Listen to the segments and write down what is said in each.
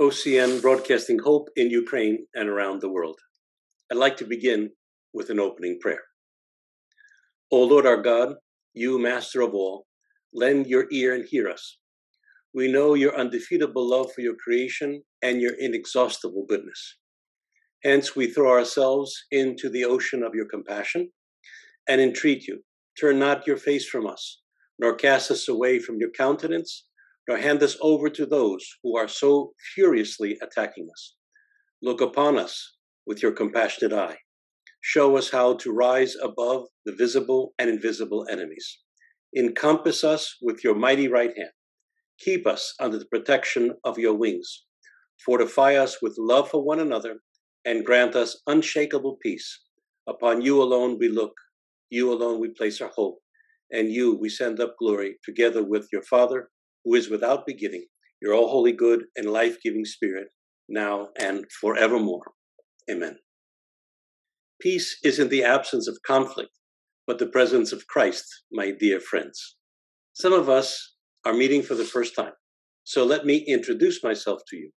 OCN broadcasting hope in Ukraine and around the world. I'd like to begin with an opening prayer. O Lord our God, you master of all, lend your ear and hear us. We know your undefeatable love for your creation and your inexhaustible goodness. Hence, we throw ourselves into the ocean of your compassion and entreat you, turn not your face from us, nor cast us away from your countenance nor hand us over to those who are so furiously attacking us. Look upon us with your compassionate eye. Show us how to rise above the visible and invisible enemies. Encompass us with your mighty right hand. Keep us under the protection of your wings. Fortify us with love for one another and grant us unshakable peace. Upon you alone we look, you alone we place our hope, and you we send up glory together with your Father who is without beginning, your all holy good and life giving Spirit, now and forevermore. Amen. Peace isn't the absence of conflict, but the presence of Christ, my dear friends. Some of us are meeting for the first time, so let me introduce myself to you.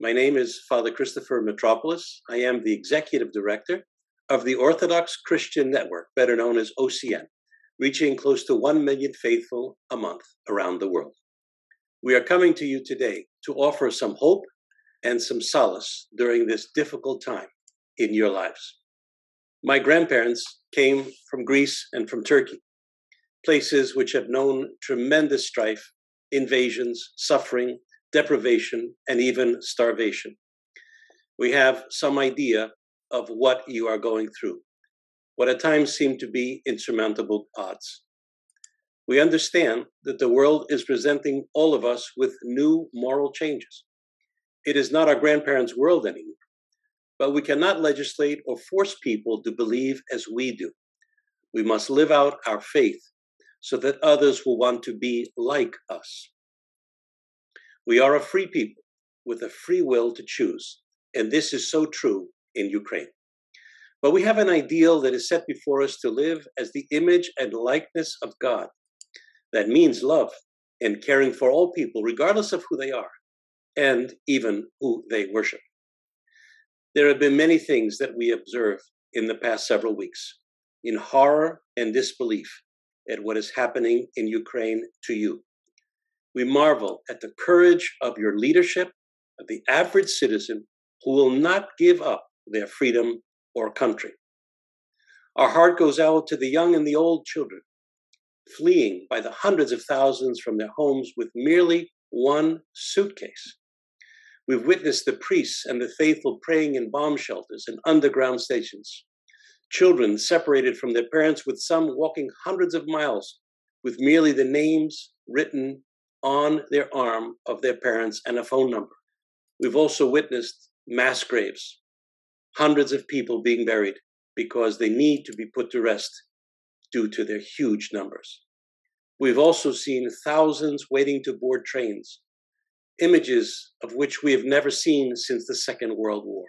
My name is Father Christopher Metropulos. I am the executive director of the Orthodox Christian Network, better known as OCN, reaching close to 1 million faithful a month around the world. We are coming to you today to offer some hope and some solace during this difficult time in your lives. My grandparents came from Greece and from Turkey, places which have known tremendous strife, invasions, suffering, deprivation, and even starvation. We have some idea of what you are going through what at times seem to be insurmountable odds. We understand that the world is presenting all of us with new moral changes. It is not our grandparents' world anymore, but we cannot legislate or force people to believe as we do. We must live out our faith so that others will want to be like us. We are a free people with a free will to choose, and this is so true in Ukraine. But we have an ideal that is set before us to live as the image and likeness of God. That means love and caring for all people, regardless of who they are and even who they worship. There have been many things that we observe in the past several weeks in horror and disbelief at what is happening in Ukraine to you. We marvel at the courage of your leadership, of the average citizen who will not give up their freedom or country. Our heart goes out to the young and the old children, fleeing by the hundreds of thousands from their homes with merely one suitcase. We've witnessed the priests and the faithful praying in bomb shelters and underground stations. Children separated from their parents, with some walking hundreds of miles with merely the names written on their arm of their parents and a phone number. We've also witnessed mass graves hundreds of people being buried because they need to be put to rest due to their huge numbers. We've also seen thousands waiting to board trains, images of which we have never seen since the Second World War.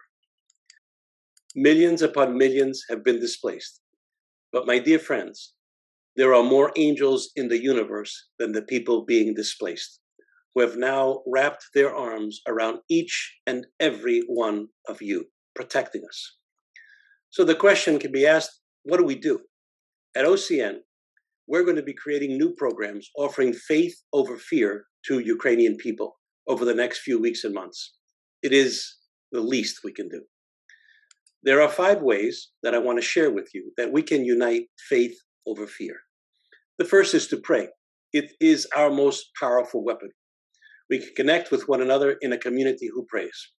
Millions upon millions have been displaced. But, my dear friends, there are more angels in the universe than the people being displaced, who have now wrapped their arms around each and every one of you protecting us. So the question can be asked what do we do? At OCN, we're going to be creating new programs offering faith over fear to Ukrainian people over the next few weeks and months. It is the least we can do. There are five ways that I want to share with you that we can unite faith over fear. The first is to pray. It is our most powerful weapon. We can connect with one another in a community who prays.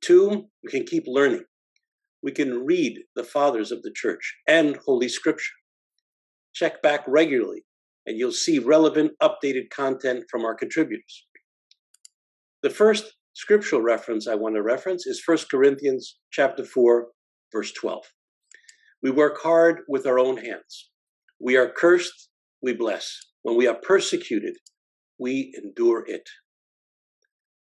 Two, we can keep learning. We can read the fathers of the church and Holy Scripture. Check back regularly, and you'll see relevant, updated content from our contributors. The first scriptural reference I want to reference is 1 Corinthians chapter 4, verse 12. We work hard with our own hands. We are cursed, we bless. When we are persecuted, we endure it.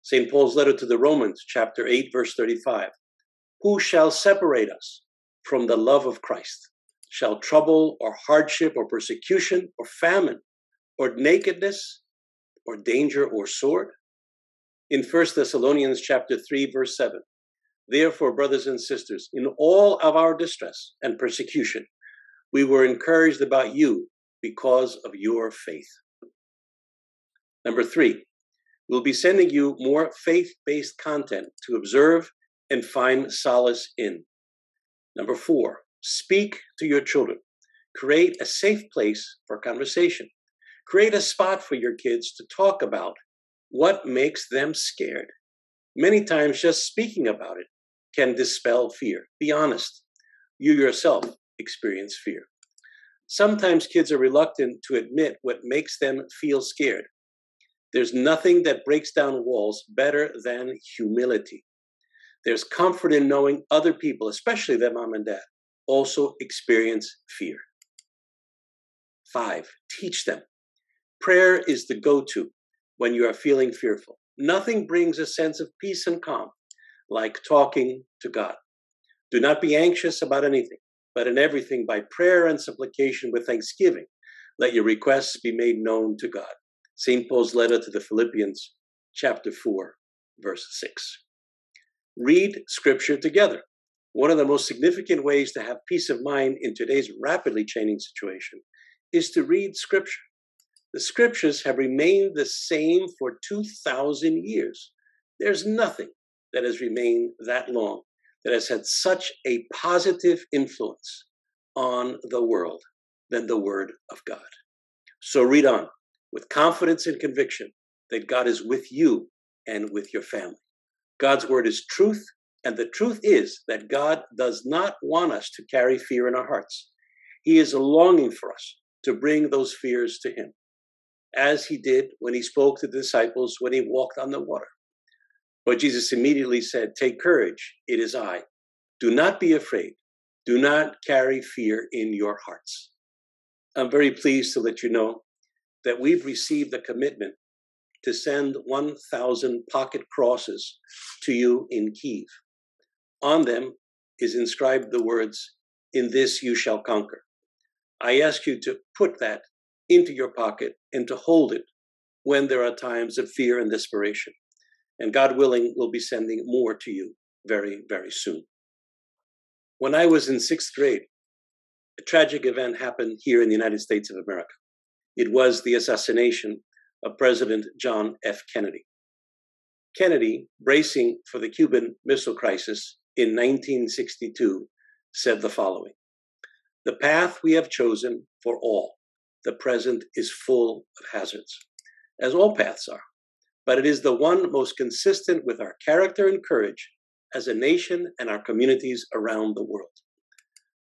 St. Paul's letter to the Romans, chapter 8, verse 35. Who shall separate us from the love of Christ? Shall trouble or hardship or persecution or famine or nakedness or danger or sword? In 1 Thessalonians chapter 3 verse 7, Therefore, brothers and sisters, in all of our distress and persecution, we were encouraged about you because of your faith. Number three, we'll be sending you more faith based content to observe and find solace in. Number four, speak to your children. Create a safe place for conversation. Create a spot for your kids to talk about what makes them scared. Many times, just speaking about it can dispel fear. Be honest. You yourself experience fear. Sometimes kids are reluctant to admit what makes them feel scared. There's nothing that breaks down walls better than humility. There's comfort in knowing other people, especially their mom and dad, also experience fear. Five, teach them. Prayer is the go to when you are feeling fearful. Nothing brings a sense of peace and calm like talking to God. Do not be anxious about anything, but in everything by prayer and supplication with thanksgiving, let your requests be made known to God. St. Paul's letter to the Philippians, chapter 4, verse 6. Read scripture together. One of the most significant ways to have peace of mind in today's rapidly changing situation is to read scripture. The scriptures have remained the same for 2,000 years. There's nothing that has remained that long, that has had such a positive influence on the world than the Word of God. So read on with confidence and conviction that God is with you and with your family. God's Word is truth, and the truth is that God does not want us to carry fear in our hearts. He is longing for us to bring those fears to Him, as He did when He spoke to the disciples when He walked on the water. But Jesus immediately said, Take courage, it is I. Do not be afraid. Do not carry fear in your hearts. I'm very pleased to let you know that we've received a commitment to send 1,000 pocket crosses to you in Kiev. On them is inscribed the words, In this you shall conquer. I ask you to put that into your pocket and to hold it when there are times of fear and desperation. And God willing, we'll be sending more to you very, very soon. When I was in sixth grade, a tragic event happened here in the United States of America. It was the assassination of President John F. Kennedy. Kennedy, bracing for the Cuban Missile Crisis in 1962, said the following The path we have chosen for all, the present is full of hazards, as all paths are but it is the one most consistent with our character and courage as a nation and our communities around the world.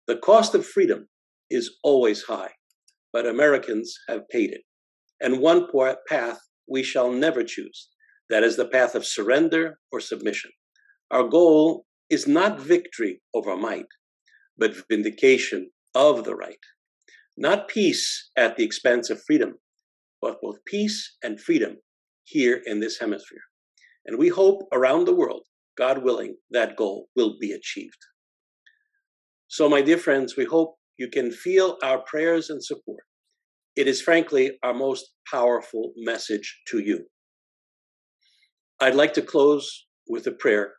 The cost of freedom is always high, but Americans have paid it. And one path we shall never choose that is the path of surrender or submission. Our goal is not victory over might, but vindication of the right. Not peace at the expense of freedom, but both peace and freedom here in this hemisphere. And we hope around the world, God willing, that goal will be achieved. So, my dear friends, we hope you can feel our prayers and support. It is frankly our most powerful message to you. I'd like to close with a prayer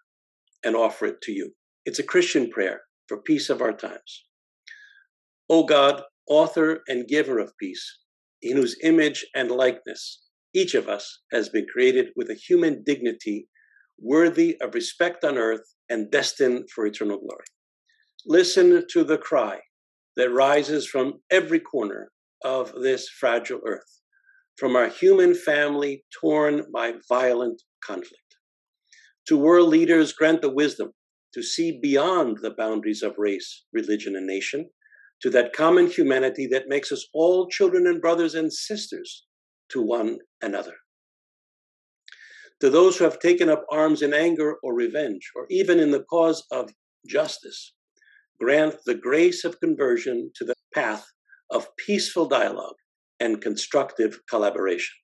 and offer it to you. It's a Christian prayer for peace of our times. O God, author and giver of peace, in whose image and likeness each of us has been created with a human dignity worthy of respect on earth and destined for eternal glory. Listen to the cry that rises from every corner of this fragile earth, from our human family torn by violent conflict. To world leaders, grant the wisdom to see beyond the boundaries of race, religion, and nation to that common humanity that makes us all children and brothers and sisters to one another. To those who have taken up arms in anger or revenge, or even in the cause of justice, grant the grace of conversion to the path of peaceful dialogue and constructive collaboration.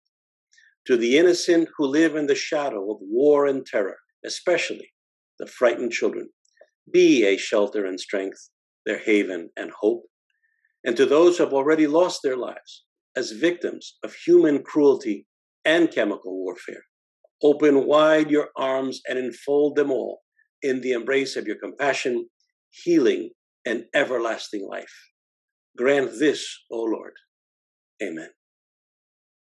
To the innocent who live in the shadow of war and terror, especially the frightened children, be a shelter and strength, their haven and hope. And to those who have already lost their lives, as victims of human cruelty and chemical warfare. Open wide your arms and enfold them all in the embrace of your compassion, healing, and everlasting life. Grant this, O Lord. Amen.